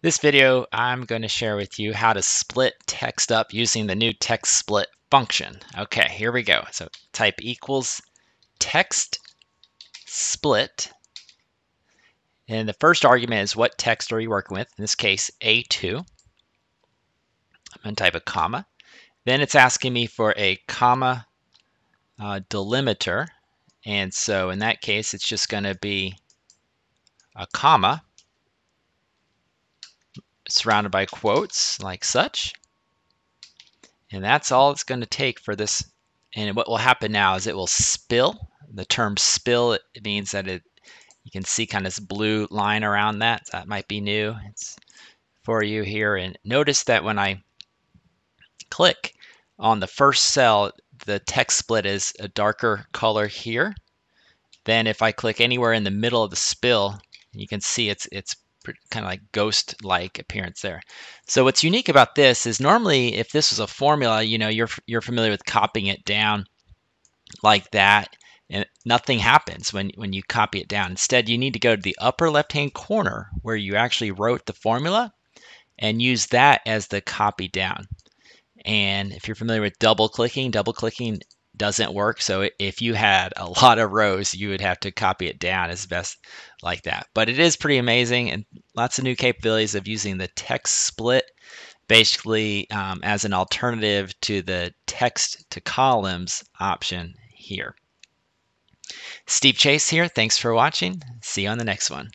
This video, I'm going to share with you how to split text up using the new text split function. Okay, here we go. So type equals text split. And the first argument is what text are you working with? In this case, A2. I'm going to type a comma. Then it's asking me for a comma uh, delimiter. And so in that case, it's just going to be a comma surrounded by quotes like such. And that's all it's going to take for this. And what will happen now is it will spill. The term spill it means that it you can see kind of this blue line around that. That might be new. It's for you here. And notice that when I click on the first cell, the text split is a darker color here. Then if I click anywhere in the middle of the spill, you can see it's it's kind of like ghost-like appearance there. So what's unique about this is normally if this was a formula, you know, you're you're familiar with copying it down like that and nothing happens when when you copy it down. Instead, you need to go to the upper left-hand corner where you actually wrote the formula and use that as the copy down. And if you're familiar with double clicking, double clicking doesn't work. So if you had a lot of rows, you would have to copy it down as best like that. But it is pretty amazing and lots of new capabilities of using the text split basically um, as an alternative to the text to columns option here. Steve Chase here. Thanks for watching. See you on the next one.